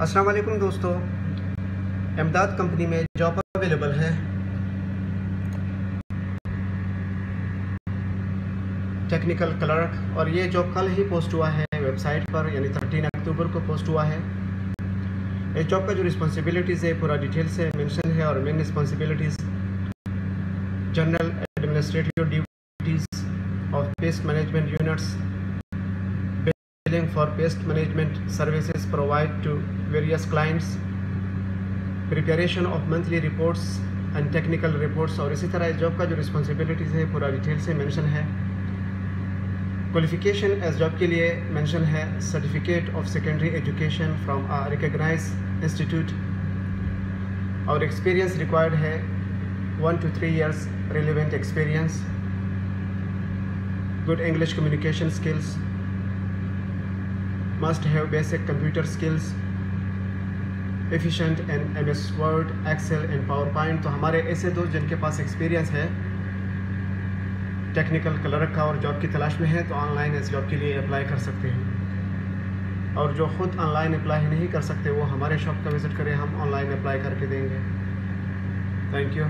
अस्सलाम वालेकुम दोस्तों। अहमदाद कंपनी में जॉब अवेलेबल है। टेक्निकल क्लर्क, और ये जॉब कल ही पोस्ट हुआ है वेबसाइट पर, यानी थर्टीन अक्टूबर को पोस्ट हुआ है। इस जॉब का जो रिस्पॉन्सिबिलिटीज़ है, पूरा डिटेल से मेंशन है, और main responsibilities general administrative duties of pest management units billing for pest management services provided to various clients, preparation of monthly reports and technical reports, और इसी तरह इस जॉब का जो रिस्पॉन्सिबिलिटीज़ है, पूरा डिटेल से मेंशन है। क्वालिफिकेशन एज जॉब के लिए मेंशन है certificate of secondary education from a recognise institute और एक्सपीरियंस रिक्वायर्ड है one two three years relevant experience good English communication skills must must have basic computer and M S Word Excel and PowerPoint तो हमारे ऐसे दोस्त जिनके पास experience है technical clerk का और जॉब की तलाश में है तो ऑनलाइन इस जॉब के लिए अप्लाई कर सकते हैं। और जो ख़ुद ऑनलाइन अप्लाई नहीं कर सकते, वो हमारे शॉप का विज़िट करें, हम ऑनलाइन अप्लाई करके देंगे। Thank you